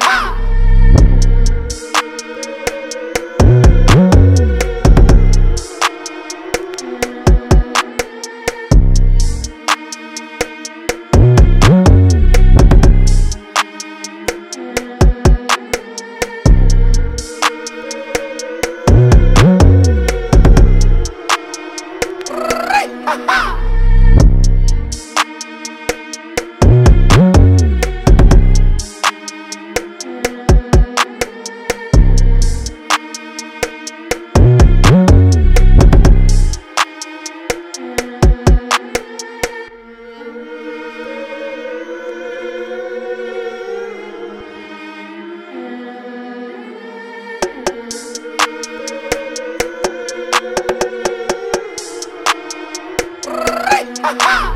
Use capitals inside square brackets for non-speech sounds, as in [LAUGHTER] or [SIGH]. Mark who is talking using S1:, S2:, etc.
S1: ha. [LAUGHS] Yeah. [LAUGHS]